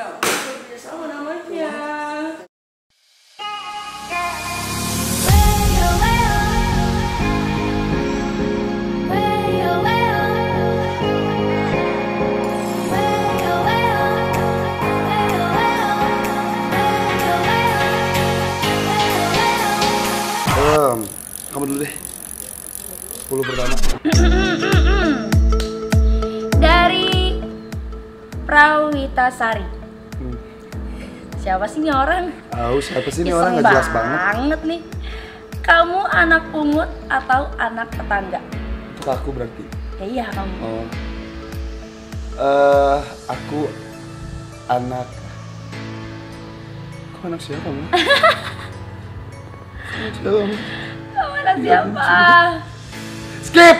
Enggak, bekerja sama namanya. Kamu dulu deh. 10 pertama. Dari Prawitasari. Hmm. Siapa sih ini orang? Tahu siapa sih ini Iseng orang nggak jelas banget. banget nih. Kamu anak pungut atau anak tetangga? Itu aku berarti. Ya iya kamu. Oh. Eh, aku anak Kok anak siapa, siapa, Mama? Kamu anak siapa? Skip!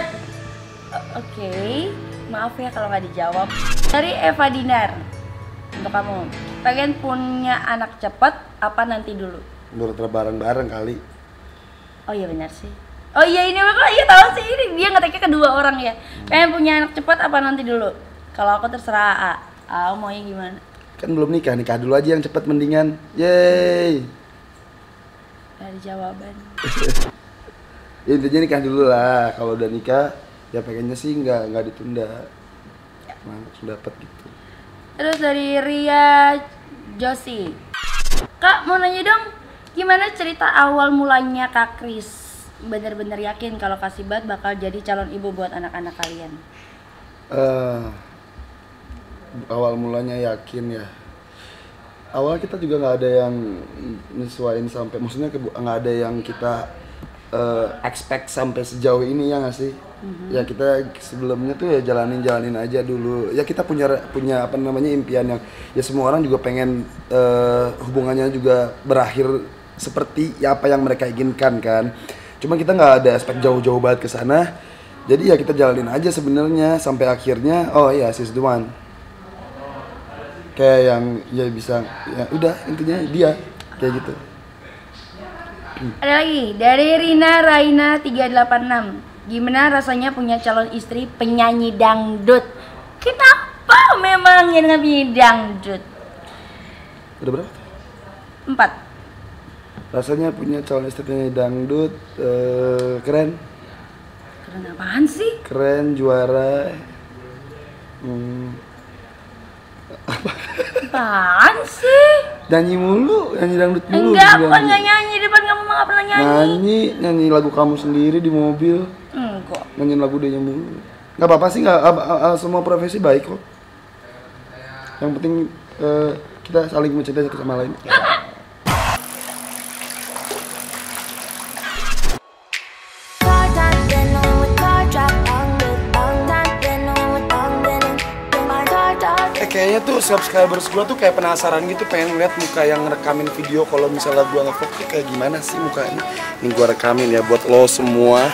Oke, maaf ya kalau nggak dijawab. Dari Eva Dinar, untuk kamu, pengen punya anak cepat apa nanti dulu? Menurut bareng-bareng kali. Oh iya benar sih. Oh iya ini kok iya tahu sih ini dia ngeteknya kedua orang ya. Pengen punya anak cepat apa nanti dulu? Kalau aku terserah A. A maunya gimana? Kan belum nikah, nikah dulu aja yang cepet mendingan. Yeay! Dari jawaban. Ya intinya nikah dulu lah. Kalau udah nikah, ya pengennya sih nggak nggak ditunda. Langsung dapet gitu. Terus dari Ria Josi. Kak mau nanya dong, gimana cerita awal mulanya Kak Kris? Bener-bener yakin kalau kasih bat bakal jadi calon ibu buat anak-anak kalian. eh awal mulanya yakin ya awal kita juga nggak ada yang nyesuaiin sampai maksudnya nggak ada yang kita eh, expect sampai sejauh ini ya nggak sih ya kita sebelumnya tuh ya jalanin jalanin aja dulu. Ya kita punya punya apa namanya impian yang ya semua orang juga pengen eh, hubungannya juga berakhir seperti ya apa yang mereka inginkan kan. Cuma kita nggak ada aspek jauh-jauh banget ke sana. Jadi ya kita jalanin aja sebenarnya sampai akhirnya oh iya sis the one kayak yang ya bisa ya udah intinya dia kayak gitu. Ada lagi dari Rina Raina 386. Gimana rasanya punya calon istri penyanyi dangdut? Kenapa memang yang penyanyi dangdut? udah berapa Empat. rasanya punya calon istri penyanyi dangdut eh, keren Keren apaan sih? keren juara hmm, Apaan sih? nyanyi mulu nyanyi dangdut mulu Enggak, bukan nggak nyanyi di depan kamu mah nggak pernah nyanyi. nyanyi nyanyi lagu kamu sendiri di mobil Enggak. nyanyi lagu dia mulu nggak apa-apa sih nggak semua profesi baik kok yang penting eh, kita saling mencintai satu sama lain Eh kayaknya tuh subscribers gua tuh kayak penasaran gitu pengen ngeliat muka yang rekamin video kalau misalnya gua nge tuh kayak gimana sih mukanya. Ini gua rekamin ya buat lo semua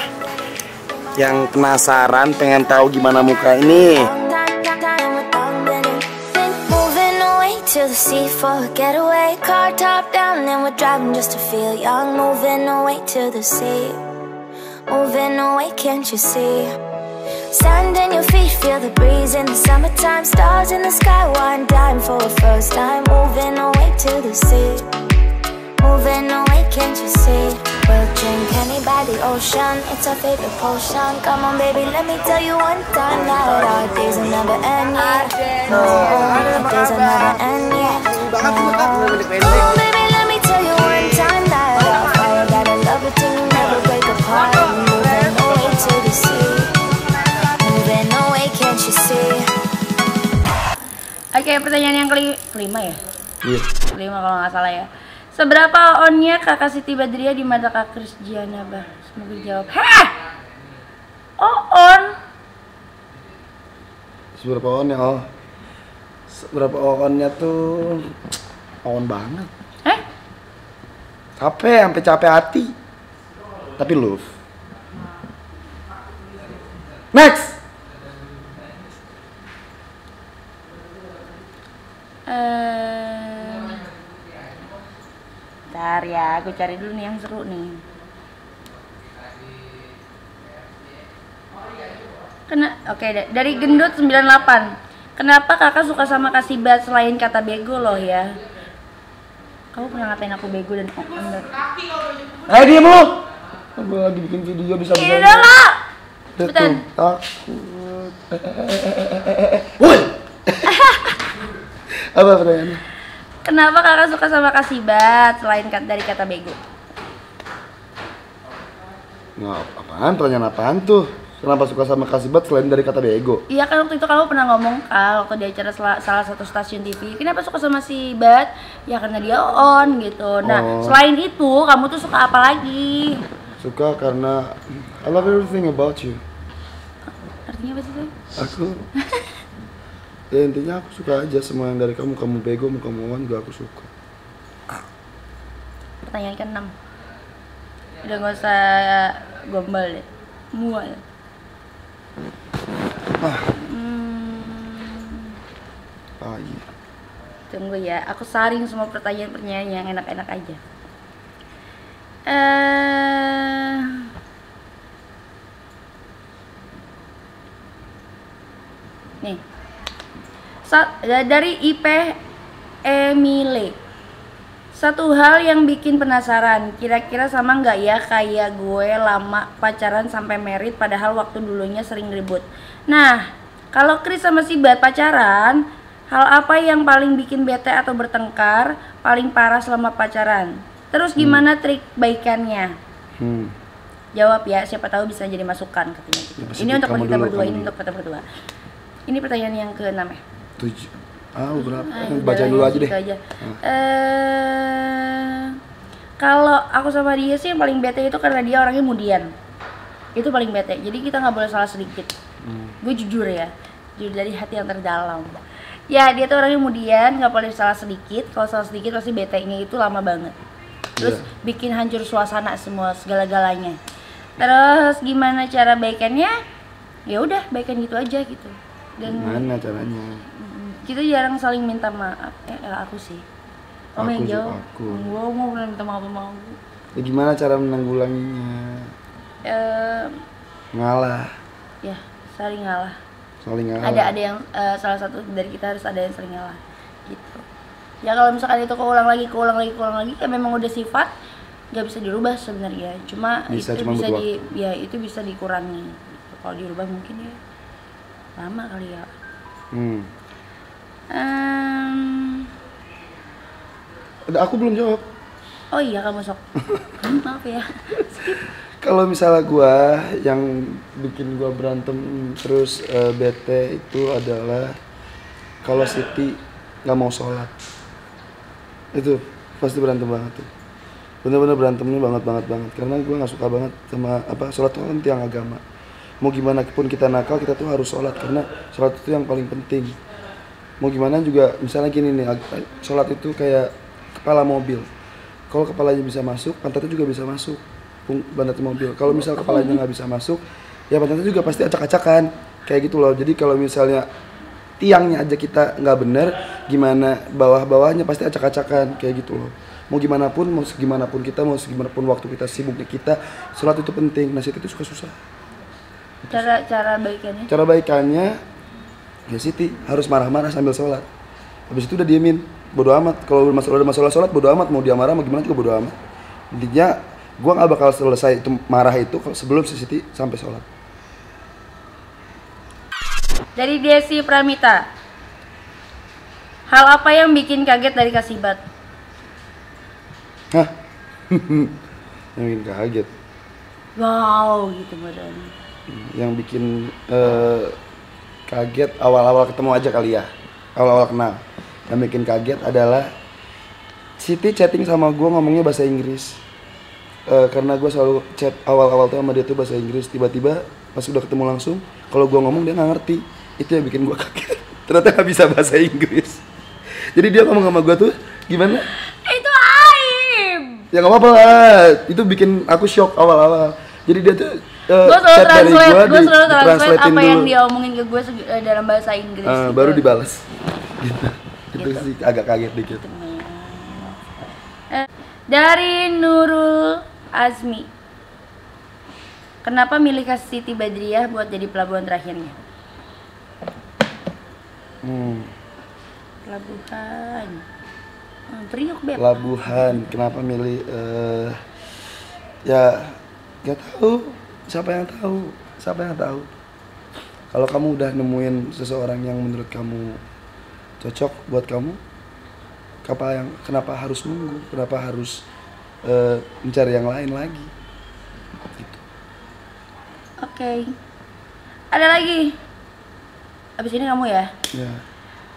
yang penasaran pengen tahu gimana muka ini. To the sea for a getaway. Car top down, and we're driving just to feel young. Moving away to the sea. Moving away, can't you see? Sand in your feet, feel the breeze in the summertime. Stars in the sky, one dime for a first time. Moving away to the sea. Moving away, can't you see? We'll drink honey by the ocean. It's our favorite potion. Come on, baby, let me tell you one time that our days will never end. Yeah. No, our days will never end. Yeah. No. Oh, baby, let me tell you one time that our fire got a love between you never break apart. Moving away to the sea. Moving away, can't you see? Oke, pertanyaan yang kelima ya? Iya. Kelima kalau nggak salah ya. Seberapa onnya kakak Siti Badriah di mata kak Kris Giana, bah? Semoga dijawab. Hah! Oh, on. Seberapa on ya? Oh. Seberapa onnya tuh on banget. Eh? Capek, sampai capek hati. Tapi love. Next. Eh, Bentar ya, aku cari dulu nih yang seru nih. Kena, oke da- dari gendut 98. Kenapa kakak suka sama kasibat selain kata bego loh ya? Kamu pernah ngatain aku bego dan oh, enggak? Eh diem lu! Lagi bikin video bisa bisa. Ini dulu! Tuh, takut. Eh, eh, eh, eh, eh, eh, eh, eh. Woi! Apa pertanyaannya? Kenapa kakak suka sama kasibat selain dari kata bego? Nggak, apaan? Pertanyaan apaan tuh? Kenapa suka sama kasibat selain dari kata bego? Iya kan waktu itu kamu pernah ngomong kal waktu di acara sela- salah satu stasiun TV Kenapa suka sama si Bat? Ya karena dia on gitu Nah Oh. selain itu kamu tuh suka apa lagi? Suka karena I love everything about you. Artinya apa sih? Aku Ya intinya aku suka aja semua yang dari kamu. Kamu bego, mau kamu on juga aku suka. Pertanyaan ke-6 Udah gak usah gombal deh. Mual. Hmm, Ah iya. Tunggu ya, aku saring semua pertanyaan-pertanyaan yang enak-enak aja. Eh, Nih. Sa- dari IP Emile satu hal yang bikin penasaran, kira-kira sama nggak ya kayak gue lama pacaran sampai merit padahal waktu dulunya sering ribut. Nah, kalau Chris sama si Bat pacaran, hal apa yang paling bikin bete atau bertengkar paling parah selama pacaran? Terus gimana trik baikannya? hmm. Jawab ya, siapa tahu bisa jadi masukan katanya. gitu. Ya, Ini untuk kita berdua, ini untuk kita berdua. Ini pertanyaan yang ke-6 ya. Tujuh Ah berapa? Ah, Eh, lah, dulu aja deh gitu aja. Eh, kalau aku sama dia sih yang paling bete itu karena dia orangnya mudian. Itu paling bete. Jadi kita nggak boleh salah sedikit. Hmm. Gue jujur ya, jujur dari hati yang terdalam. Ya dia tuh orangnya mudian, nggak boleh salah sedikit. Kalau salah sedikit pasti bete-nya itu lama banget. Terus Iya. bikin hancur suasana semua segala-galanya. Terus gimana cara baikannya? Ya udah, baikan gitu aja gitu. Dan Gimana caranya? Kita jarang saling minta maaf. Eh, eh, aku sih. Aku yang jawab aku. gue mau pernah minta maaf sama aku. Ya gimana cara menanggulanginya? Eh, Ngalah. ya saling ngalah. Saling ngalah. Ada ada yang eh, salah satu dari kita harus ada yang sering ngalah gitu. Ya kalau misalkan itu keulang lagi keulang lagi keulang lagi ya memang udah sifat nggak bisa dirubah sebenarnya. Cuma Bisa, itu cuma bisa di ya itu bisa dikurangi. Kalau dirubah mungkin ya lama kali ya. Hmm. Udah, Aku belum jawab. Oh iya kamu sok. Maaf ya. Kalau misalnya gua yang bikin gua berantem terus eh, bete itu adalah kalau Siti nggak mau sholat. Itu pasti berantem banget tuh. Bener-bener berantemnya banget banget banget. Karena gua nggak suka banget sama apa sholat itu kan tiang agama. Mau gimana pun kita nakal kita tuh harus sholat. Karena sholat itu yang paling penting mau gimana juga misalnya gini nih sholat itu kayak kepala mobil. Kalau kepalanya bisa masuk pantatnya juga bisa masuk pantat mobil. Kalau misal kepalanya nggak bisa masuk ya pantatnya juga pasti acak-acakan kayak gitu loh. Jadi kalau misalnya tiangnya aja kita nggak bener gimana bawah-bawahnya pasti acak-acakan kayak gitu loh. Mau gimana pun mau segimana pun kita mau segimana pun waktu kita sibuknya kita sholat itu penting. Nasihat itu suka susah. Cara cara baikannya? Cara baikannya ya Siti harus marah-marah sambil sholat habis itu udah diemin bodo amat kalau masalah udah masalah sholat bodo amat mau dia marah mau gimana juga bodo amat intinya gua nggak bakal selesai itu marah itu kalau sebelum si Siti sampai sholat Dari Desi Pramita. Hal apa yang bikin kaget dari Kasibat? hah yang bikin kaget Wow, gitu badannya. yang bikin eh, kaget awal-awal ketemu aja kali ya. Awal-awal kenal. Yang bikin kaget adalah Siti chatting sama gue ngomongnya bahasa Inggris. Eh, karena gue selalu chat awal-awal tuh sama dia tuh bahasa Inggris. Tiba-tiba pas udah ketemu langsung kalau gue ngomong dia nggak ngerti. Itu yang bikin gue kaget. Ternyata nggak bisa bahasa Inggris. Jadi dia ngomong sama gue tuh gimana? Itu aib. ya nggak apa-apa lah. Itu bikin aku shock awal-awal. Jadi dia tuh eh, Gue selalu translate, gue selalu translate apa yang dulu. dia omongin ke gue eh, dalam bahasa Inggris. Eh, gitu. baru dibalas gitu itu Gitu. sih agak kaget dikit dari Nurul Azmi. Kenapa milih kasih Siti Badriah buat jadi pelabuhan terakhirnya? Hmm, Pelabuhan. Hmm, Priok beb. pelabuhan. Kenapa milih? eh ya, nggak tahu. Siapa yang tahu? Siapa yang tahu? Kalau kamu udah nemuin seseorang yang menurut kamu cocok buat kamu, kenapa yang kenapa harus nunggu? Kenapa harus eh, mencari yang lain lagi? Gitu. Oke. Ada lagi. Abis ini kamu ya. Ya.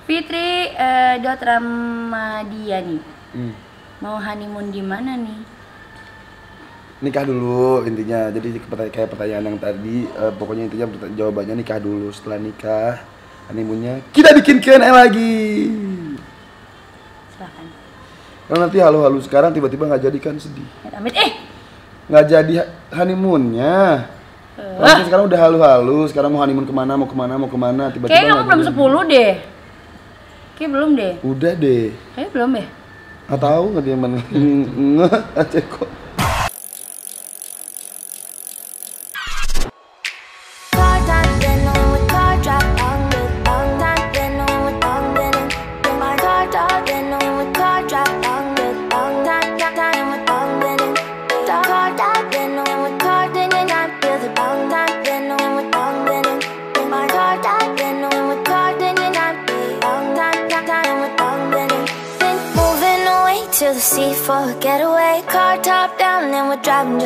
Fitri eh, dot Ramadiani. Hmm. Mau honeymoon di mana nih? Nikah dulu intinya jadi kayak pertanyaan yang tadi eh, pokoknya intinya jawabannya nikah dulu setelah nikah honeymoonnya kita bikin Q&A lagi Silahkan. kalau nanti halu-halu sekarang tiba-tiba nggak jadi kan sedih Ya, Amit. Eh. nggak jadi honeymoonnya. Nanti sekarang udah halu-halu sekarang mau honeymoon ke mana mau ke mana mau ke mana tiba-tiba Kayaknya kamu belum. 10 deh. Kayak belum deh. udah deh Kayaknya belum deh. nggak tahu nggak dia mana nggak aja kok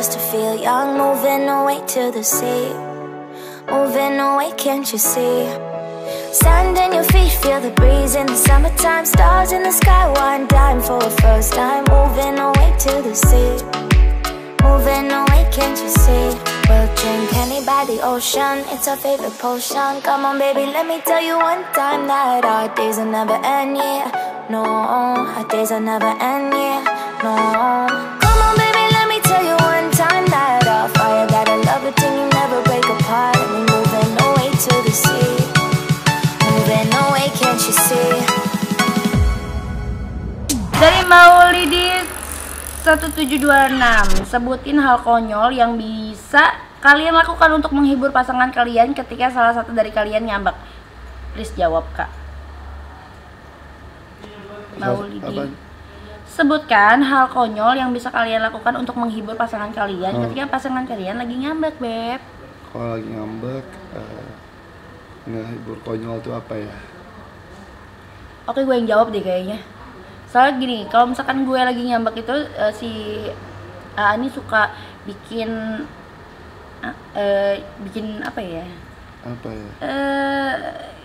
just to feel young. Moving away to the sea. Moving away, can't you see? Sand in your feet, feel the breeze in the summertime. Stars in the sky, one time for a first time. Moving away to the sea. Moving away, can't you see? We'll drink honey by the ocean, it's our favorite potion. Come on, baby, let me tell you one time that our days will never end, yeah. No, our days will never end, yeah. No. Away to the sea. Moving away, can't you see? Dari Maulidi 1726 Sebutin hal konyol yang bisa kalian lakukan untuk menghibur pasangan kalian ketika salah satu dari kalian ngambek Please jawab kak Maulidi? Sebutkan hal konyol yang bisa kalian lakukan untuk menghibur pasangan kalian Hmm. ketika pasangan kalian lagi ngambek beb kalau lagi ngambek eh, ngehibur konyol tuh apa ya Oke gue yang jawab deh kayaknya Soalnya gini, kalau misalkan gue lagi ngambek itu eh, si AA ini suka bikin ah, eh, bikin apa ya? apa ya Eh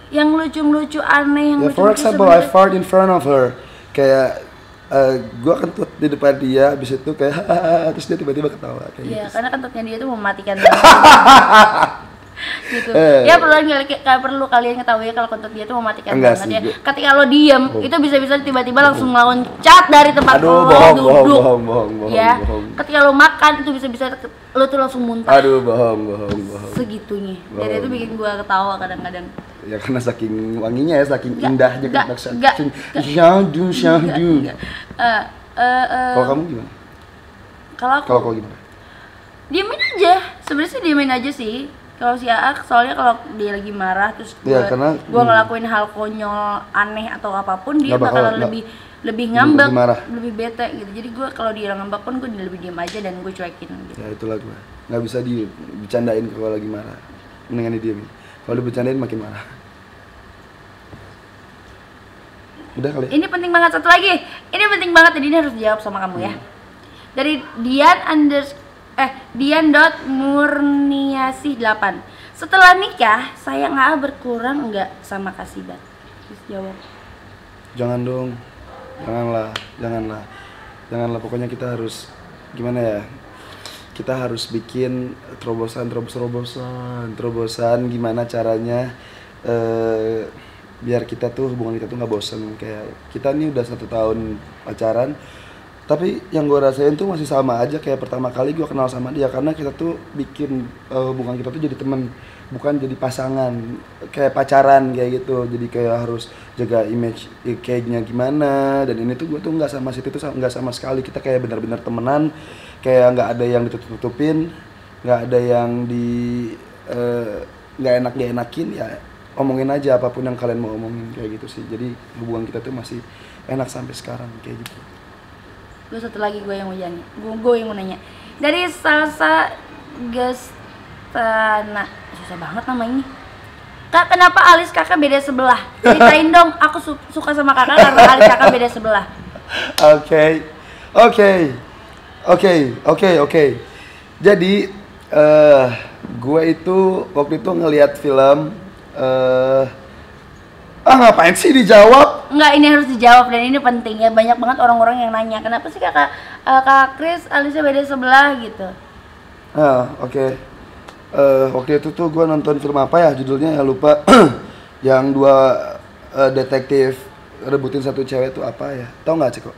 yang lucu-lucu aneh yang Ya, for lucu-lucu example, I fart in front of her. Kayak eh, gua kentut di depan dia, habis itu kayak terus dia tiba-tiba ketawa kayak Iya, gitu. karena kentutnya dia tuh mematikan gitu. Eh. Ya perlu perlu kalian ketahui kalau kentut dia tuh mematikan Enggak banget sih, ya. Ketika lo diem, Oh. itu bisa-bisa tiba-tiba langsung loncat dari tempat Aduh, lo bohong, bohong, duduk. bohong, bohong, bohong, ya. bohong. Ketika lo makan itu bisa-bisa lo tuh langsung muntah Aduh, bohong, bohong, bohong. segitunya. Dan Bohong. itu bikin gua ketawa kadang-kadang. Ya karena saking wanginya ya, saking Enggak, indahnya kan enggak, saking syahdu, syahdu. Eh, eh, eh, Kalau kamu gimana? kalau aku Kalau gimana? diemin aja sebenarnya sih diemin aja sih kalau si AA soalnya kalau dia lagi marah terus gue Iya, karena- gue ngelakuin hal konyol aneh atau apa pun dia bakal- bakalan nggak- lebih lebih ngambek lebih marah. lebih bete gitu jadi gue kalau dia ngambek pun gue lebih diem aja dan gue cuekin gitu Ya itulah gua. Nggak bisa dibicarain kalau lagi marah. Mendingan didiemin. Kalau dibercandain makin marah. Udah kali. ya? ini penting banget satu lagi ini penting banget jadi ini harus dijawab sama kamu ya dari Dian under eh Dian dot Murniasih 8 setelah nikah sayang AA berkurang enggak sama Kasibat Terus jawab Jangan dong. Janganlah, janganlah. Janganlah pokoknya kita harus gimana ya? Kita harus bikin terobosan, terobos terobosan, terobosan gimana caranya eh biar kita tuh hubungan kita tuh nggak bosen kayak kita nih udah satu tahun pacaran tapi yang gue rasain tuh masih sama aja kayak pertama kali gue kenal sama dia karena kita tuh bikin eh, hubungan kita tuh jadi temen bukan jadi pasangan kayak pacaran kayak gitu. Jadi kayak harus jaga image kayaknya gimana dan ini tuh gue tuh nggak sama situ tuh nggak sama sekali. Kita kayak benar-benar temenan kayak nggak ada yang ditutup-tutupin nggak ada yang di eh, nggak enak nggak enakin ya omongin aja apa pun yang kalian mau omongin kayak gitu sih. Jadi hubungan kita tuh masih enak sampai sekarang kayak gitu gue satu lagi gue yang mau nanya gue, gue yang mau nanya. Dari salsa gestana. Susah banget nama ini. Kak kenapa alis kakak beda sebelah? Ceritain dong. Aku su- suka sama kakak karena alis kakak beda sebelah. Oke, oke, oke, oke, oke. Jadi eh gue itu waktu itu ngelihat film eh ah ngapain sih dijawab? Enggak, ini harus dijawab dan ini penting ya. Banyak banget orang-orang yang nanya, kenapa sih kakak eh, kakak Chris alisnya beda sebelah gitu? Ah oke. Eh waktu itu tuh gue nonton film apa ya judulnya ya lupa. yang dua eh, detektif rebutin satu cewek itu apa ya? Tahu nggak Ciko?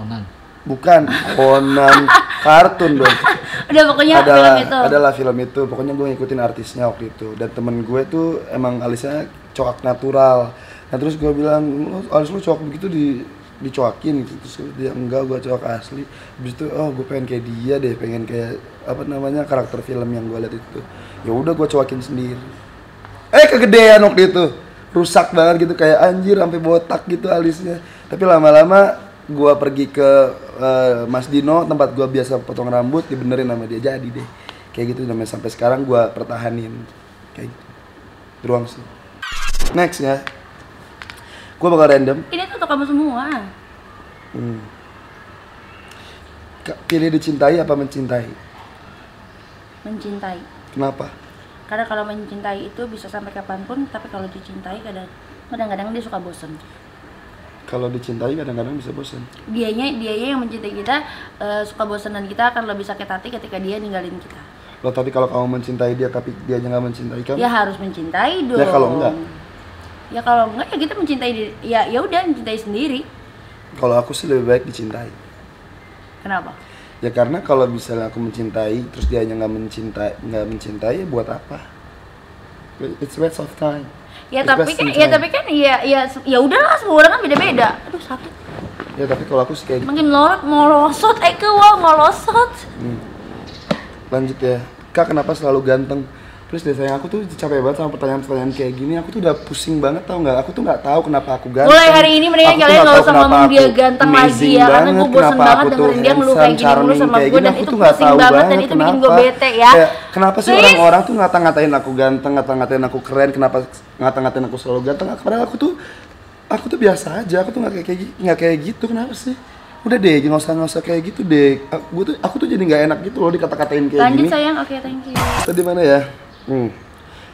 Onan. Bukan, Conan kartun dong. Udah pokoknya adalah film itu. adalah film itu pokoknya gue ngikutin artisnya waktu itu dan temen gue tuh emang alisnya coak natural nah terus gue bilang "Lu, alis lu coak begitu di dicoakin gitu. Terus dia enggak gue coak asli. Habis itu oh gue pengen kayak dia deh pengen kayak apa namanya karakter film yang gue lihat itu. Ya udah gue coakin sendiri. Eh kegedean waktu itu. Rusak banget gitu kayak anjir sampai botak gitu alisnya. Tapi lama-lama gua pergi ke eh, Mas Dino tempat gua biasa potong rambut dibenerin sama dia jadi deh. Kayak gitu namanya sampai sekarang gua pertahanin. Kayak gitu. Beruang sih. Next ya gua bakal random Ini tuh untuk kamu semua. hmm. Pilih dicintai apa mencintai Mencintai. kenapa Karena kalau mencintai itu bisa sampai kapan pun, tapi kalau dicintai kadang kadang-kadang dia suka bosen. kalau dicintai kadang-kadang bisa bosan Dianya dianya yang mencintai kita eh, suka bosen dan kita akan lebih sakit hati ketika dia ninggalin kita. lo tadi kalau kamu mencintai dia tapi dia nggak mencintai kamu Ya harus mencintai dong. Ya, kalau enggak? Ya kalau enggak ya kita mencintai diri. Ya ya udah mencintai sendiri. kalau aku sih lebih baik dicintai Kenapa? ya karena kalau misalnya aku mencintai terus dia nggak mencintai nggak mencintai ya buat apa it's waste of time Ya It's tapi kan ya tapi kan ya ya ya udahlah semua orang kan beda-beda. Aduh sakit. ya tapi kalau aku sih kayak. Makin lorot mau losot eh ke wah ngolosot. Hmm. lanjut ya kak kenapa selalu ganteng Terus sayang aku tuh capek banget sama pertanyaan-pertanyaan kayak gini. Aku tuh udah pusing banget tau nggak? Aku tuh nggak tahu kenapa aku ganteng. Mulai hari ini mendingan kalian tahu usah ngomong dia ganteng lagi ya, karena banget, gue bosen banget dengerin dia ngeluh kayak gini mulu sama gue dan itu pusing tahu banget dan itu bikin gue bete ya. Kayak, kenapa sih orang-orang tuh ngata-ngatain aku ganteng, ngata-ngatain aku keren, kenapa ngata-ngatain aku selalu ganteng? Padahal aku tuh aku tuh biasa aja, aku tuh nggak kayak nggak kayak gitu, kenapa sih? Udah deh, nggak usah nggak usah kayak gitu deh. Aku tuh aku tuh jadi nggak enak gitu loh dikata-katain kayak Lanjut gini. sayang, oke thank you. Tadi mana ya? Hmm.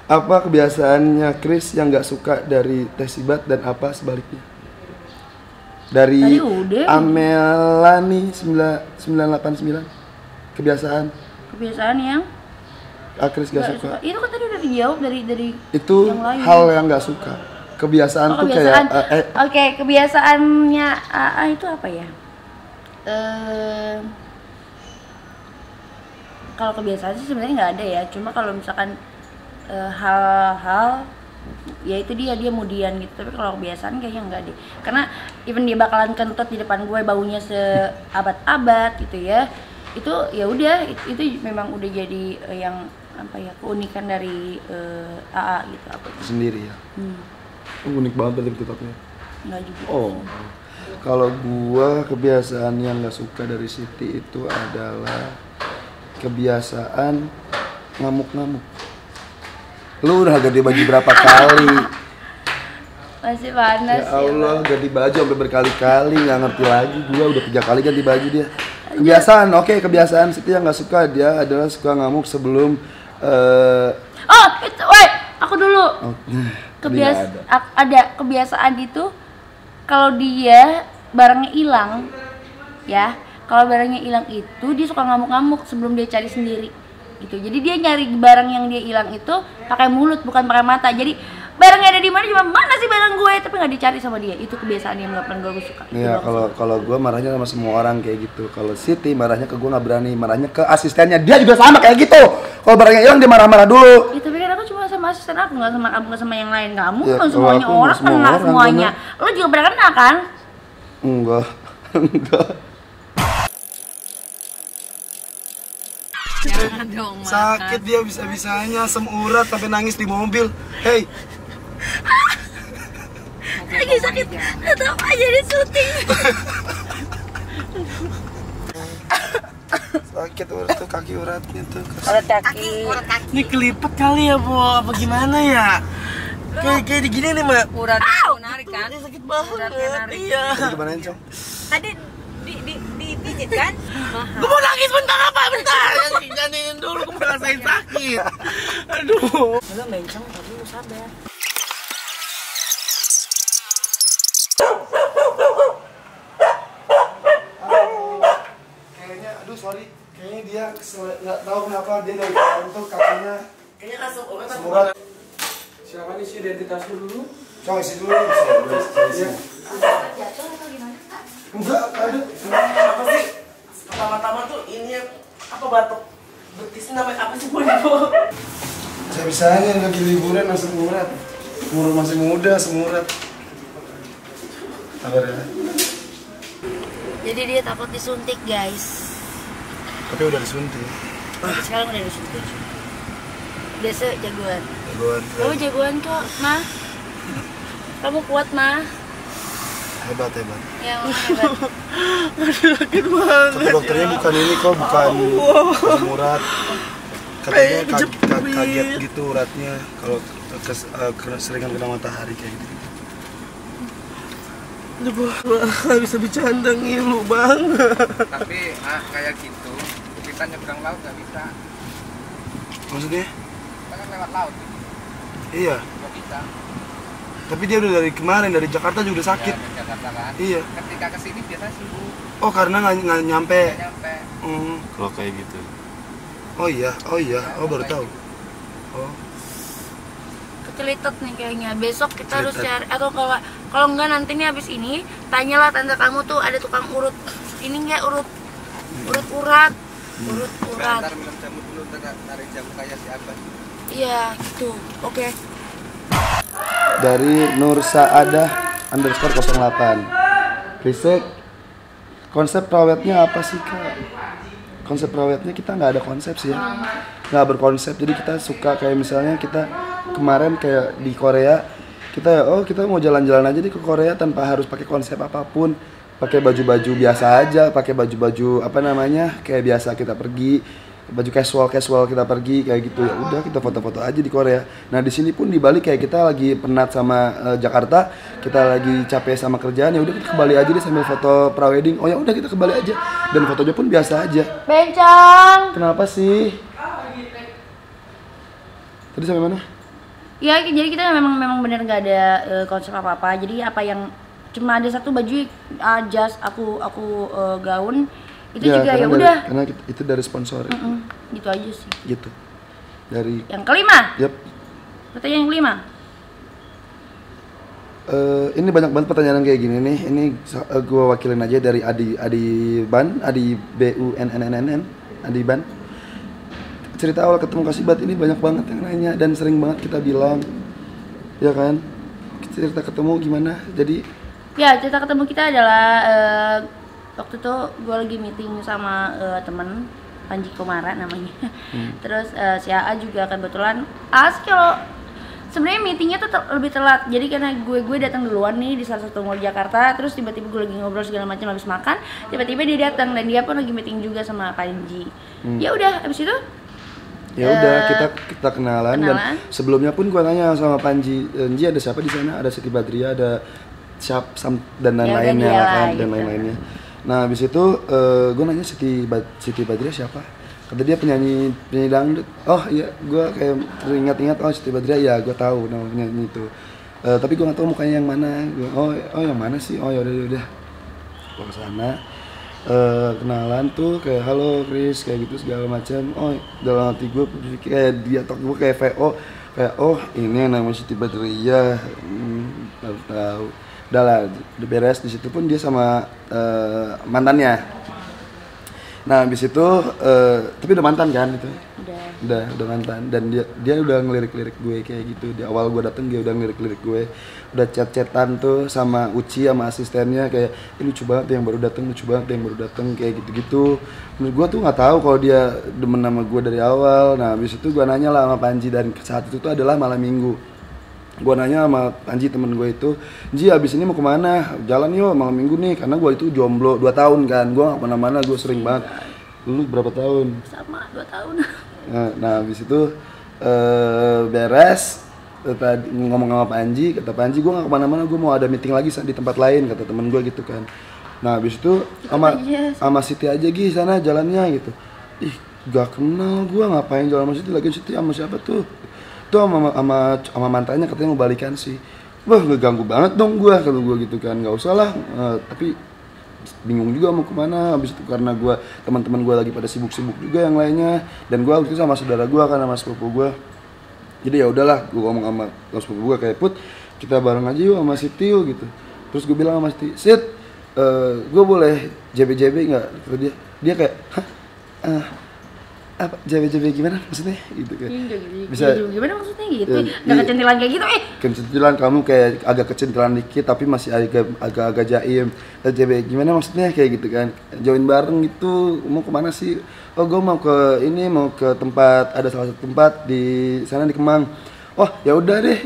Apa kebiasaannya Chris yang nggak suka dari Tesibat dan apa sebaliknya? Dari. Amelani 989 Kebiasaan Kebiasaan yang ah, Chris nggak gak suka. suka. Itu kan tadi udah dijawab dari dari Itu yang lain. hal yang nggak suka. Kebiasaan Oh, tuh kebiasaan. kayak eh, eh, Oke, kebiasaannya AA itu apa ya? Eh kalau kebiasaan sih sebenarnya nggak ada ya. Cuma kalau misalkan eh, hal-hal ya itu dia dia mudian gitu. Tapi kalau kebiasaan kayaknya nggak deh. Karena even dia bakalan kentut di depan gue baunya seabad-abad gitu ya. Itu ya udah it- itu memang udah jadi eh, yang apa ya keunikan dari eh, AA gitu apa sendiri ya. hmm, Oh, unik banget dari TikToknya. nggak juga Oh. Kalau gua kebiasaan yang nggak suka dari Siti itu adalah kebiasaan ngamuk-ngamuk. Lu udah ganti baju berapa kali? masih panas Ya Allah, ganti baju sampai berkali-kali nggak ngerti lagi. Gua udah tiga kali ganti baju dia. Kebiasaan, oke kebiasaan Siti yang nggak suka dia adalah suka ngamuk sebelum eh Oh, itu, wait, aku dulu. oh, Kebias dia ada. ada kebiasaan itu kalau dia barangnya hilang, ya. Kalau barangnya hilang itu dia suka ngamuk-ngamuk sebelum dia cari sendiri. Gitu. Jadi dia nyari barang yang dia hilang itu pakai mulut bukan pakai mata. Jadi barangnya ada di mana cuma mana sih barang gue tapi nggak dicari sama dia. Itu kebiasaan yang nggak pernah gue suka. Iya, kalau kalau gue marahnya sama semua orang kayak gitu. Kalau Siti marahnya ke gue nggak berani, marahnya ke asistennya. Dia juga sama kayak gitu. Kalau barangnya hilang dia marah-marah dulu. Ya, tapi kan aku cuma sama asisten aku, nggak sama kamu, nggak sama yang lain. Kamu Ya, kan semuanya orang, semua kena orang, semuanya. Lo juga pernah kena kan? Enggak. Enggak. Dong, Sakit dia bisa-bisanya asam urat sampai nangis di mobil. Hey, Lagi sakit. Tetap aja di syuting. sakit urat tuh kaki uratnya tuh. Urat kaki. Ini kelipet kali ya, Bu. Apa gimana ya? Kayak kayak digini nih, Mbak. Urat narik kan? Sakit banget. Uratnya narik. Iya. Gimana Cong? Tadi di di dipijit kan? Gue mau nangis bentar apa? Bentar. Jangan dulu, gue mau rasain sakit. Aduh. Lu bencong tapi lu sabar. Kayaknya, aduh sorry, kayaknya dia nggak tahu kenapa dia dari kemarin tuh kakinya Kayaknya asam urat. Siapa nih sih identitasnya dulu? Cong isi dulu. Iya. Enggak, aduh. Apa sih? Pertama-tama tuh ini yang apa batuk betisnya namanya apa sih Bu? Saya bisanya lagi liburan asam urat. Umur masih muda, asam urat. Sabar ya. Jadi dia takut disuntik, guys. Tapi udah disuntik. Tapi sekarang udah disuntik. Biasa jagoan. Jagoan. Kamu jagoan kok, mah. Kamu kuat, mah. Hebat, hebat. Ya, hebat. Kata dokternya bukan ini kok, bukan asam urat. Katanya Kayak ka- ka- kejepit. kaget gitu uratnya kalau kes- kena seringan kena matahari kayak gitu. Aduh. Nggak bisa bercanda ngilu banget. tapi ah, kayak gitu kita nyebrang laut nggak bisa Maksudnya? kita kan lewat laut Iya. nggak bisa Tapi dia udah dari kemarin dari Jakarta juga udah sakit. ya, ke Jakarta kan Iya. ketika ke sini biasa sibuk Oh karena nggak nggak nyampe. nggak nyampe Hmm. Kalau kayak gitu. Oh iya, oh iya, oh baru tahu. Oh. Kecelitot nih kayaknya. Besok kita harus cari atau kalau kalau enggak nanti nih habis ini tanyalah tante kamu tuh ada tukang urut ini enggak urut urut urat urut urat ntar minum jamu dulu jamu kayak siapa iya gitu oke Dari Nur Saadah underscore 08 Krisek Konsep prawetnya apa sih kak? Konsep prawetnya kita nggak ada konsep sih ya. Nggak berkonsep. Jadi kita suka kayak misalnya kita Kemarin kayak di Korea Kita oh kita mau jalan-jalan aja di ke Korea tanpa harus pakai konsep apa pun. Pakai baju-baju biasa aja pakai baju-baju apa namanya kayak biasa kita pergi baju casual casual kita pergi kayak gitu. Ya udah kita foto-foto aja di Korea. Nah di sini pun di Bali kayak kita lagi penat sama eh, Jakarta kita lagi capek sama kerjaan ya udah kita ke Bali aja deh sambil foto prawedding oh ya udah kita ke Bali aja. Dan fotonya pun biasa aja. Bencong! Kenapa sih? Tadi sampai mana? Ya jadi kita memang memang bener nggak ada eh, konsep apa apa jadi apa yang cuma ada satu baju uh, jas aku aku eh, gaun itu juga karena ya udah karena itu dari sponsor Mm, gitu aja sih gitu dari yang kelima yep pertanyaan yang kelima Eh, ini banyak banget pertanyaan kayak gini nih. Ini uh, gue wakilin aja dari Adi Adi Ban, Adi B U N N N N N, Adi Ban. Cerita awal ketemu Kasibat ini banyak banget yang nanya dan sering banget kita bilang, ya kan? Cerita ketemu gimana? Jadi Ya, cerita ketemu kita adalah eh, waktu itu gue lagi meeting sama eh, temen Panji Komara namanya. Terus eh, si AA juga kebetulan AA sih kalau sebenarnya meetingnya tuh lebih telat. Jadi karena gue gue datang duluan nih di salah satu mall Jakarta, terus tiba-tiba gue lagi ngobrol segala macam habis makan, tiba-tiba dia datang dan dia pun lagi meeting juga sama Panji. Ya udah, habis itu ya udah Eh, kita kita kenalan, kenalan. dan sebelumnya pun gue tanya sama Panji, Panji ada siapa di sana? Ada Siti Badria, ada siap sam, dan Ya lain-lainnya lah, kan, dan gitu. lain-lainnya. Nah habis itu gue nanya Siti Bad- Siti Badria siapa? Kata dia penyanyi penyanyi dangdut. Oh iya, gue kayak teringat-ingat oh Siti Badria ya gue tahu nama penyanyi itu. Eh, tapi gue nggak tahu mukanya yang mana. Gua, oh oh yang mana sih? Oh ya udah udah. Gue ke sana eh kenalan tuh kayak halo Chris kayak gitu segala macam oh dalam hati gue kayak dia talk gue kayak VO kayak oh ini yang namanya Siti Badriah hmm, baru tahu udah lah udah beres. Di situ pun dia sama eh, mantannya. Nah habis itu eh, tapi udah mantan kan itu? Udah. udah udah mantan. Dan dia dia udah ngelirik-lirik gue kayak gitu. Di awal gue dateng dia udah ngelirik-lirik gue. Udah chat-chatan tuh sama Uci sama asistennya kayak ini lucu banget yang baru dateng lucu banget yang baru dateng kayak gitu-gitu. Menurut gue tuh nggak tahu kalau dia demen sama gue dari awal. Nah habis itu gue nanya lah sama Panji dan saat itu tuh adalah malam minggu gue nanya sama Panji temen gue itu Ji abis ini mau ke mana? Jalan yuk malam minggu nih. Karena gue itu jomblo 2 tahun kan gue gak ke mana-mana gue sering banget. Lu berapa tahun? Sama 2 tahun. Nah, nah habis itu eh beres. Eh, tadi ngomong sama Panji kata Panji gue gak ke mana-mana gue mau ada meeting lagi di tempat lain kata temen gue gitu kan. Nah habis itu sama aja. sama Siti aja Gi sana jalannya gitu. Ih gak kenal gue ngapain jalan sama Siti? Lagi Siti sama siapa tuh tuh sama sama sama mantannya katanya mau balikan sih. Wah ngeganggu banget dong gue kalau gue gitu kan. Nggak usah lah Eh, tapi bingung juga mau ke mana. Habis itu karena gue teman-teman gue lagi pada sibuk-sibuk juga yang lainnya. Dan gue waktu itu sama saudara gue kan sama sepupu gue jadi ya udahlah gue ngomong sama sama sepupu gue kayak put kita bareng aja yuk sama Siti yuk gitu. Terus gue bilang sama Siti Sit gue boleh JB-JB nggak? Kata dia. Dia kayak hah? Eh, apa JB-JB gimana maksudnya gitu kan gitu. bisa Gitu. Gimana maksudnya gitu? Iya, Nggak iya. kecentilan kayak gitu eh. kecentilan kamu kayak agak kecentilan dikit tapi masih agak agak agak jaim Eh, gimana maksudnya kayak gitu kan join bareng gitu mau ke mana sih oh gue mau ke ini mau ke tempat ada salah satu tempat di sana di Kemang oh ya udah deh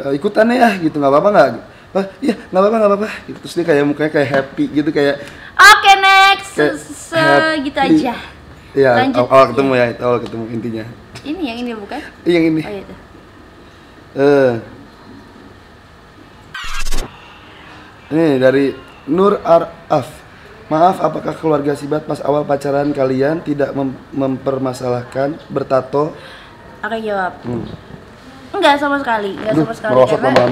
eh, ikutan ya gitu nggak apa-apa nggak oh iya nggak apa-apa nggak apa-apa gitu. terus dia kayak mukanya kayak happy gitu kayak Oke, next. kayak Segitu happy. aja. Iya, Lanjut. awal, ketemu ya, awal ketemu intinya. Ini yang ini bukan? Eh, yang ini. Oh iya. Eh. Nih dari Nur Araf. Maaf, apakah keluarga Sibat pas awal pacaran kalian tidak mem- mempermasalahkan bertato? Oke jawab. Hmm. Enggak sama sekali, enggak sama sekali ngerosot karena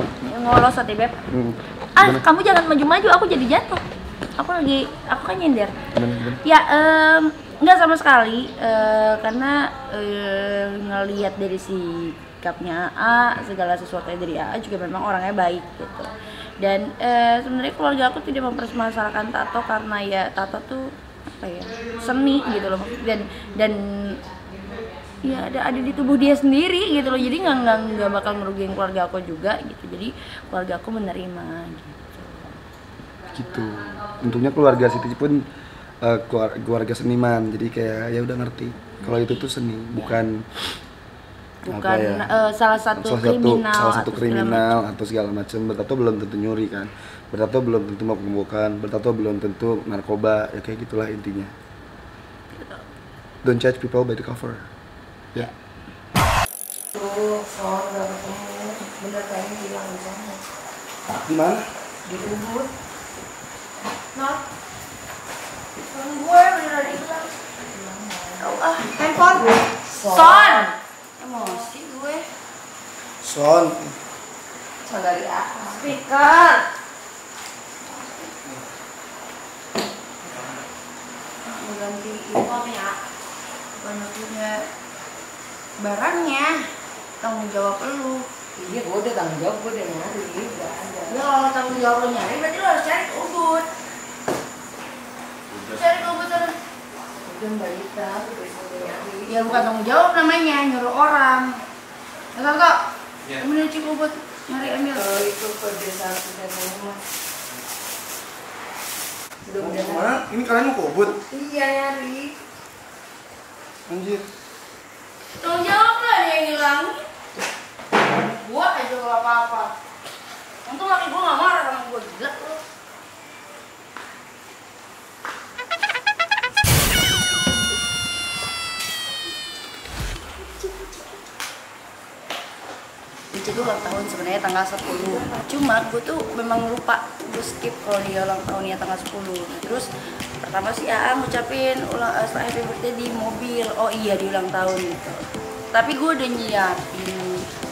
ngelosot ya beb. Hmm. Ah kamu jangan maju-maju, aku jadi jatuh. Aku lagi, aku kan nyender. bener-bener. Ya em, nggak sama sekali eh, karena eh, ngelihat dari sikapnya AA segala sesuatunya dari AA juga memang orangnya baik gitu. Dan eh, sebenarnya keluarga aku tidak mempermasalahkan tato karena ya tato tuh apa ya seni gitu loh dan dan ya ada ada di tubuh dia sendiri gitu loh jadi nggak nggak nggak bakal ngerugiin keluarga aku juga gitu jadi keluarga aku menerima gitu Gitu. Untungnya keluarga Siti pun eh, keluar- keluarga seniman, jadi kayak ya udah ngerti. Kalau itu tuh seni, bukan bukan ya, eh, salah satu salah satu kriminal salah satu atau segala kriminal atau segala macam. Bertato belum tentu nyuri kan? Bertato belum tentu mabuk-mabukan. Bertato belum tentu narkoba. Ya kayak gitulah intinya. Don't judge people by the cover. Ya. Hilang di mana? Di ubud. Nah gue beneran hilang ah handphone son emosi gue son son dari apa speaker mau ganti info ya banyak punya barangnya tanggung jawab lu Iya, gue udah tanggung jawab, gue udah nyari, gak ada. Ya kalau tanggung jawab lo nyari berarti lo harus cari Ubud. Cari sana. Udah mbak. Ya bukan tanggung jawab namanya, nyuruh orang. Ya kan kok? Iya. Kemudian Ubud nyari ambil. Kalau itu ke desa sudah rumah. Mana ini kalian mau kobut Iya nyari. anjir Tanggung jawab lah dia yang hilang. Gua aja gak apa-apa. Untung laki gua gak marah sama gua gila lo. Ica tuh ulang tahun sebenarnya tanggal 10 Cuma gue tuh memang lupa Gue skip kalau dia ulang tahunnya tanggal 10 Nah, Terus pertama sih AA ngucapin ulang, uh, happy birthday di mobil. Oh iya di ulang tahun gitu Tapi gue udah nyiapin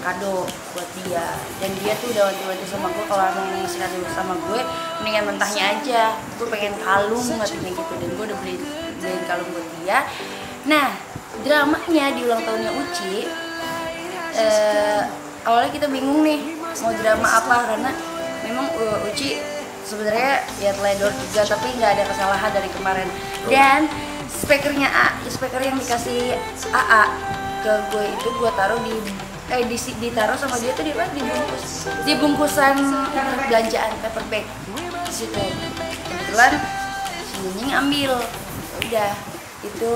kado buat dia. Dan dia tuh udah wanti-wanti sama gue Kalau emang ngasih kado sama gue Mendingan mentahnya aja. Gue pengen kalung katanya gitu. Dan gue udah beli, beliin kalung buat dia. Nah dramanya di ulang tahunnya Uci eh, awalnya kita bingung nih mau drama apa karena memang uh, Uci sebenarnya ya teledor juga tapi nggak ada kesalahan dari kemarin. Dan speakernya A, speaker yang dikasih AA ke gue itu gue taruh di eh di, ditaruh sama dia tuh di apa? Di bungkus. Di bungkusan belanjaan paper bag. Di situ. Kebetulan si Nining ambil udah itu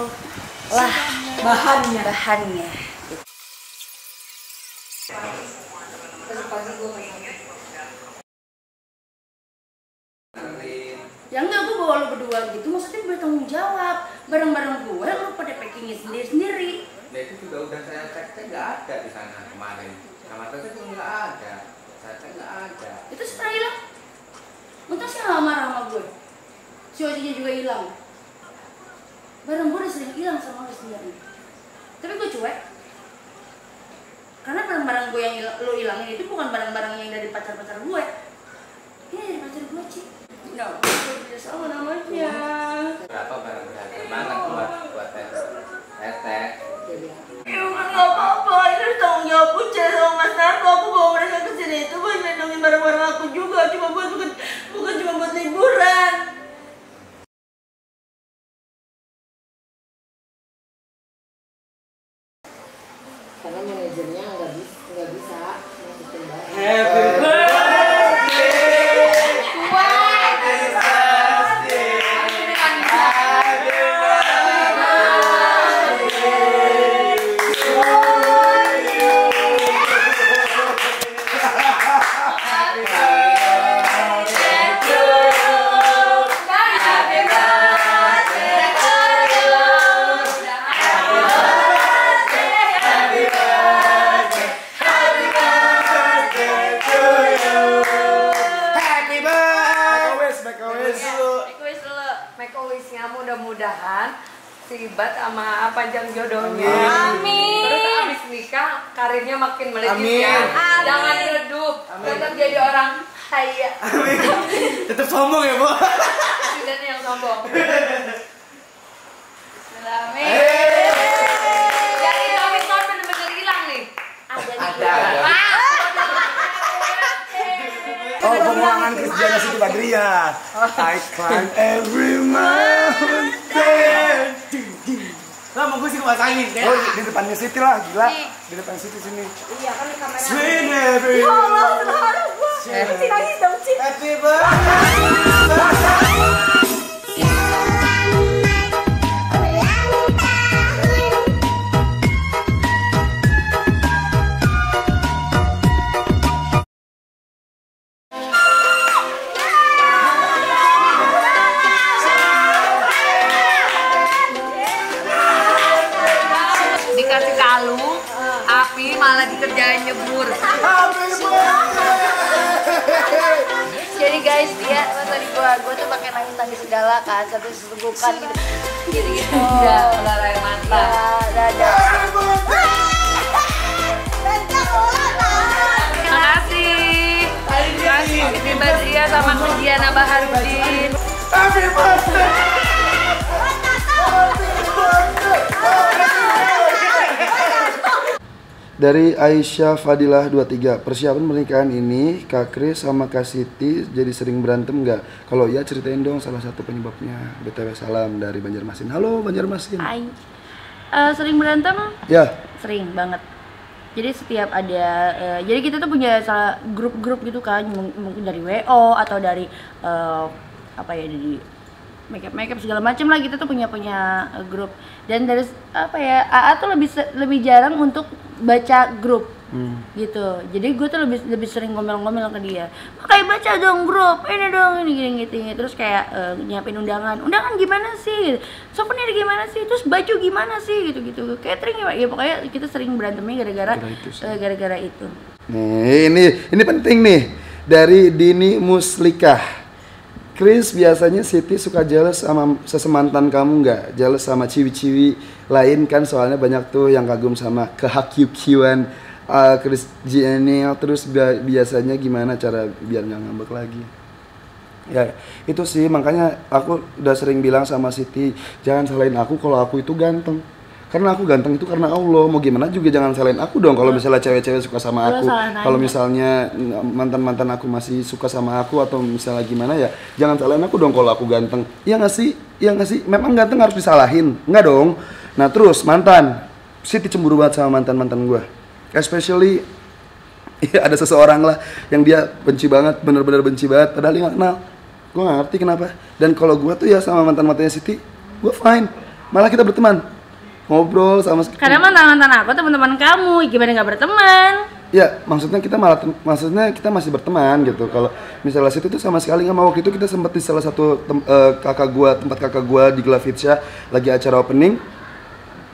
lah bahannya. bahannya ya enggak gue bawa lo berdua gitu maksudnya bertanggung jawab. Barang-barang gue lo pada packingnya sendiri-sendiri. Nah itu juga udah saya cek cek nggak ada di sana kemarin. Sama tesnya juga nggak ada. Saya cek nggak ada. itu setelah hilang. Untung sih marah sama gue. Si ojeknya juga hilang. Barang gue udah sering hilang sama lo sendiri. Tapi gue cuek karena barang-barang gue yang hil- lo hilangin itu bukan barang-barang yang dari pacar-pacar gue. Ini dari pacar gue Ci. Nggak gue tidak sama namanya. Berapa barang berharga? Banget buat buat tes. Tes tes. Ya kan nggak apa-apa, ini harus tanggung jawab Ucel sama Mas Narko Aku bawa mereka ke sini. Itu buat melindungi barang-barang aku juga. Cuma buat, bukan, bukan cuma buat liburan jadi orang kaya. Tetap sombong ya, Bu. Dan yang sombong. Jadi bener-bener hilang nih. Ada ada. Oh, pengulangan Kristiana Siti Badriah. I climb every mountain. Lah mau gue sih ngebasahin ya. Oh, di depannya Siti lah, gila. Di depan Siti sini. Iya kan di kamera. Sweet every Ya Allah, Ci nangis dong, Ci. Happy Satu Dari Aisyah Fadilah 23 Persiapan pernikahan ini Kak Kris sama Kak Siti jadi sering berantem nggak? Kalau iya ceritain dong salah satu penyebabnya. BTW salam dari Banjarmasin. Halo Banjarmasin. Hai. Eh, Sering berantem? Ya. Sering banget. Jadi setiap ada eh, jadi kita tuh punya grup-grup gitu kan mung- mungkin dari WO atau dari eh, apa ya dari makeup makeup segala macam lah kita tuh punya punya grup dan dari apa ya AA tuh lebih lebih jarang untuk baca grup hmm. gitu. Jadi gue tuh lebih lebih sering ngomel-ngomel ke dia. Kayak baca dong grup ini dong ini gini gitu terus kayak eh, nyiapin undangan. Undangan gimana sih? Souvenir gimana sih? Terus baju gimana sih? Gitu gitu catering gimana? Ya pokoknya kita sering berantemnya gara-gara Gara itu gara-gara itu. Nih ini ini penting nih. Dari Dini Muslikah Chris biasanya Siti suka jealous sama sesemantan kamu nggak? Jealous sama ciwi-ciwi lain kan soalnya banyak tuh yang kagum sama kehakiukiwan uh, Chris Jenny terus bia- biasanya gimana cara biar nggak ngambek lagi? Ya itu sih makanya aku udah sering bilang sama Siti jangan salahin aku kalau aku itu ganteng karena aku ganteng itu karena Allah. Mau gimana juga jangan salahin aku dong. Kalau misalnya cewek-cewek suka sama aku kalau misalnya mantan mantan aku masih suka sama aku atau misalnya gimana ya jangan salahin aku dong kalau aku ganteng. Iya nggak sih? Iya nggak sih? Memang ganteng harus disalahin. Nggak dong. Nah terus mantan. Siti cemburu banget sama mantan mantan gue especially Iya ada seseorang lah yang dia benci banget, bener-bener benci banget. Padahal dia nggak kenal. Gue nggak ngerti kenapa. Dan kalau gue tuh ya sama mantan mantannya Siti, gue fine. Malah kita berteman, ngobrol sama. Karena mantan mantan aku teman-teman kamu, gimana nggak berteman? Ya maksudnya kita malah maksudnya kita masih berteman gitu. Kalau misalnya Siti tuh sama sekali nggak mau waktu itu kita sempat di salah satu tem- eh, kakak gua tempat kakak gua di Glavitsa lagi acara opening.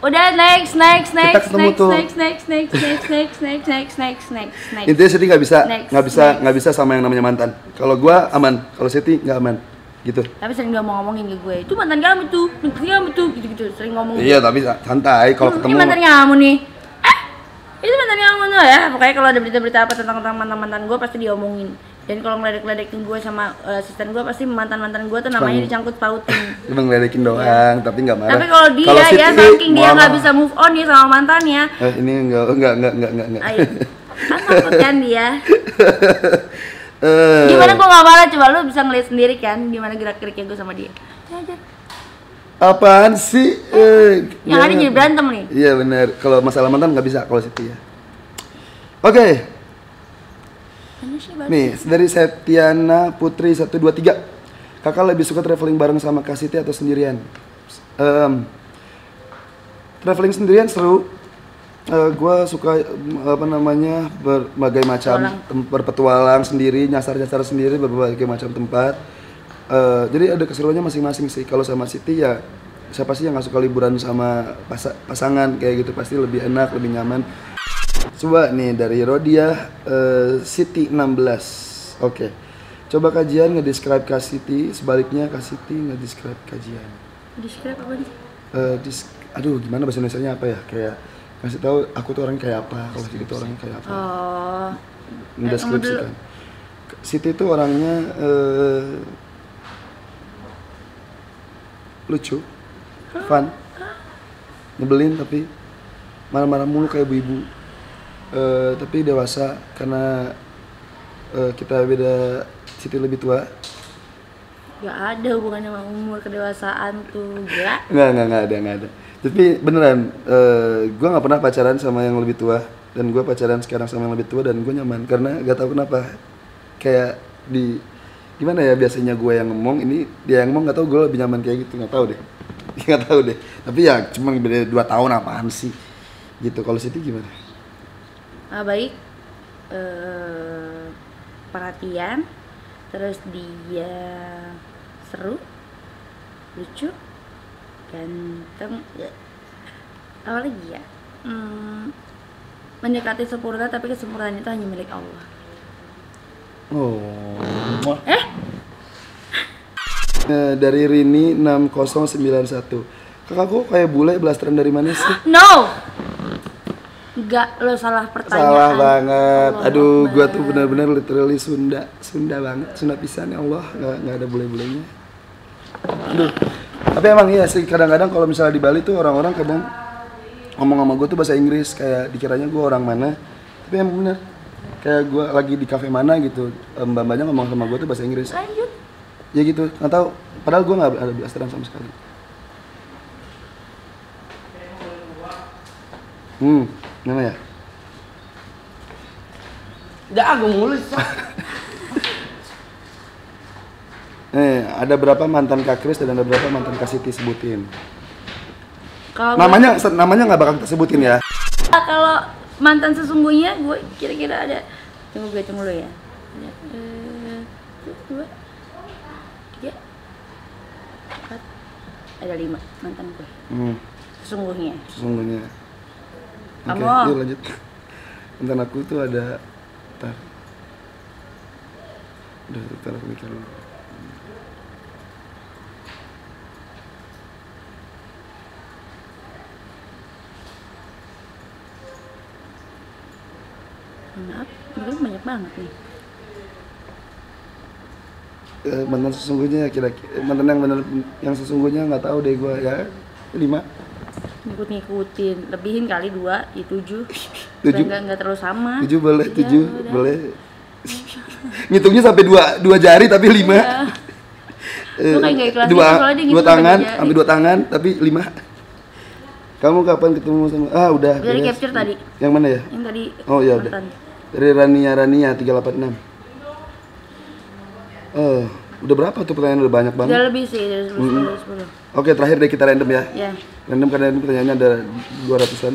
Udah next next Kita next ketemu next, tuh. next next next next next next next next next next. Intinya Siti nggak bisa Next, nggak bisa next. nggak bisa sama yang namanya mantan. Kalau gua aman, kalau Siti nggak aman gitu. Tapi sering ngomong-ngomongin ke gue, itu mantan kamu tuh, mantan kamu tuh, gitu-gitu, sering ngomong. Iya tapi santai kalau ketemu. Ini mantan kamu nih. Eh, itu mantan kamu tuh ya. Pokoknya kalau ada berita-berita apa tentang tentang mantan-mantan gue pasti diomongin. Dan kalau ngeledek-ledekin gue sama eh, asisten gue pasti mantan-mantan gue tuh namanya dicangkut pautin. Cuma ngeledekin doang, tapi nggak marah. Tapi kalau dia Kalau ya saking dia nggak bisa move on nih sama mantannya. Eh, ini enggak enggak enggak enggak enggak enggak. Ayo. Kan takut kan dia. Eh, Gimana gue gak marah coba lu bisa ngeliat sendiri kan gimana gerak-geriknya gue sama dia. Ya. Apaan sih? Eh, Yang ada jadi berantem nih. Iya benar. Kalau masalah mantan nggak bisa kalau Siti ya. Oke, baru? nih dari Septiana Putri 123 Kakak lebih suka traveling bareng sama Kak Siti atau sendirian? Traveling sendirian seru. Eh, gua suka em, apa namanya berbagai macam tem- berpetualang sendiri, nyasar-nyasar sendiri berbagai macam tempat. Eh, jadi ada keseruannya masing-masing sih. Kalau sama Siti ya siapa sih yang nggak suka liburan sama pasa- pasangan kayak gitu pasti lebih enak, lebih nyaman. Coba nih dari Rodia eh, City 16. Oke. Coba kajian nge-describe Kak Siti, sebaliknya Kak Siti nge-describe kajian. Describe apa nih? Eh, dis- aduh gimana bahasa Indonesia apa ya? Kayak kasih tahu aku tuh orang kayak apa, kalau Siti tuh orangnya kayak apa. Oh. Mendeskripsikan. Siti tuh orangnya eh, lucu, fun, nyebelin tapi marah-marah mulu kayak ibu-ibu. Eh, tapi dewasa karena eh, kita beda Siti lebih tua. Gak ada hubungannya sama umur kedewasaan tuh, gila. Nggak, nggak, nggak ada, nggak ada. Tapi beneran, eh gue nggak pernah pacaran sama yang lebih tua. Dan gue pacaran sekarang sama yang lebih tua dan gue nyaman. Karena gak tahu kenapa. Kayak di gimana ya biasanya gue yang ngomong ini dia yang ngomong nggak tahu gue lebih nyaman kayak gitu. Nggak tahu deh. Nggak tahu deh. Tapi ya cuma beda dua tahun apaan sih? Gitu. Kalau Siti gimana? Ah, baik. Eh, perhatian. Terus dia seru, lucu, ganteng. Ya. Apa lagi ya? Hmm, mendekati sempurna tapi kesempurnaan itu hanya milik Allah. oh Eh, Eh, dari Rini 6091 kakakku kayak bule blasteran dari mana sih no. Enggak, lo salah pertanyaan. Salah banget. Allah Aduh, Akbar. gua tuh benar-benar literally Sunda, Sunda banget, Sunda pisan ya Allah, nggak nggak ada bule-bulenya. Aduh. Tapi emang iya sih kadang-kadang kalau misalnya di Bali tuh orang-orang kadang ngomong sama gue tuh bahasa Inggris kayak dikiranya gue orang mana. Tapi emang bener. Kayak gue lagi di kafe mana gitu, mbak mbaknya ngomong sama gue tuh bahasa Inggris. Lanjut. Ya gitu, nggak tahu. Padahal gue nggak ada blasteran sama sekali. Hmm, gimana ya? Jago mulu sih. Eh, ada berapa mantan Kak Kris dan ada berapa mantan Kak Siti sebutin. Kalau gue- Namanya se- namanya nggak bakal kita sebutin ya. kalau mantan sesungguhnya gue kira-kira ada tunggu gue tunggu dulu ya Ada, eh, dua tiga empat ada lima mantan gue Hmm, sesungguhnya sesungguhnya. Oke, Kamu. yuk lanjut. Mantan aku tuh ada Ntar. Udah, aku mikir dulu. Maaf mungkin banyak banget nih Eh, mantan sesungguhnya kira-kira mantan yang benar yang sesungguhnya nggak tahu deh gue ya lima ngikut-ngikutin lebihin kali dua ya tujuh Tujuh. nggak nggak terlalu sama Tujuh boleh, Iya, tujuh udah. boleh. Ngitungnya sampai dua dua jari tapi lima. Eh, Lu kayak nggak ikhlas dua gitu, dia dua tangan, sampai dua tangan tapi lima. Kamu kapan ketemu sama? Ah udah. Udah di beres. capture tadi. Yang mana ya? yang tadi Oh iya udah. Dari Rania Rania 386. Oh, udah berapa tuh pertanyaan udah banyak banget. udah lebih sih dari sepuluh dari sepuluh Oke, terakhir deh kita random ya. ya Random karena ini pertanyaannya ada 200-an.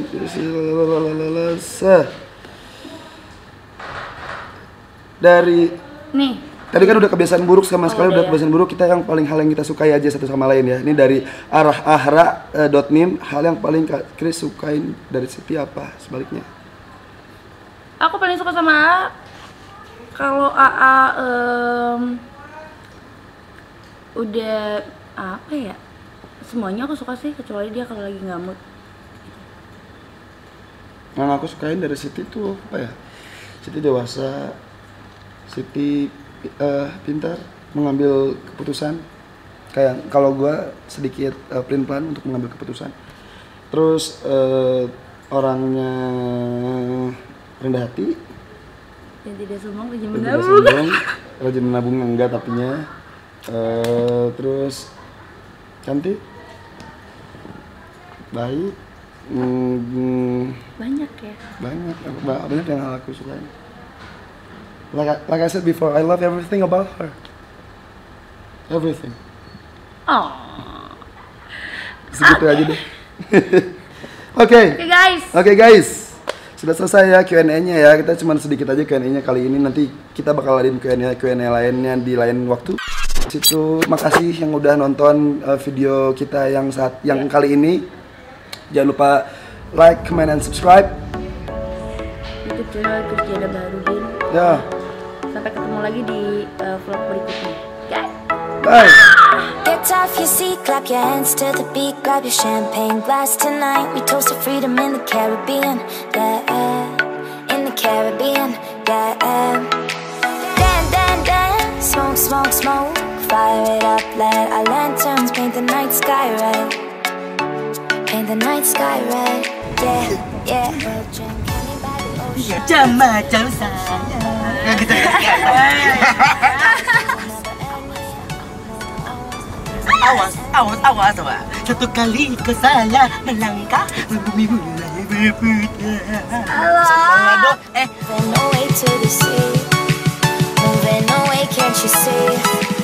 Seh. Dari nih tadi kan udah kebiasaan buruk sama sekali udah udah ya. kebiasaan buruk kita yang paling hal yang kita sukai aja satu sama lain ya. Ini dari arah ahra eh, dot nim hal yang paling Chris sukain dari Siti apa sebaliknya? Aku paling suka sama AA kalau AA em, udah apa ya semuanya aku suka sih kecuali dia kalau lagi nggak mood Yang aku sukain dari Siti tuh apa ya? Siti dewasa, Siti eh, pintar mengambil keputusan. Kayak kalau gua sedikit uh, plan plan untuk mengambil keputusan. Terus eh, orangnya rendah hati, yang tidak sombong rajin tidak menabung. sombong, rajin menabung enggak tapinya. Eh, terus cantik, baik, hmm, banyak ya. banyak. Ba- banyak yang aku sukain. Like I, like I said before I love everything about her. Everything. Oh segitu aja deh. Oke oke guys. Oke guys sudah selesai ya Q&A-nya ya. Kita cuma sedikit aja Q&A-nya kali ini. Nanti kita bakal adain Q&A Q&A lainnya di lain waktu. Situ makasih yang udah nonton uh, video kita yang saat yang kali ini. Jangan lupa like comment and subscribe. YouTube channel Kristiana Barudin ya. Sampai ketemu lagi di uh, vlog berikutnya. Guys bye Get off your seat, clap your hands to the beat, grab your champagne glass tonight. We toast to freedom in the Caribbean, yeah, in the Caribbean, yeah. Dan, dan, dan, smoke, smoke, smoke, fire it up, let our lanterns paint the night sky red, paint the night sky red, yeah, yeah. We'll drink the ocean. Macam macam saya. Gitu ya. Awas, awas, awas, awas. Satu kali kau salah melangkah, bumi mulai berputar. Aduh, eh. Moving away, can't you see?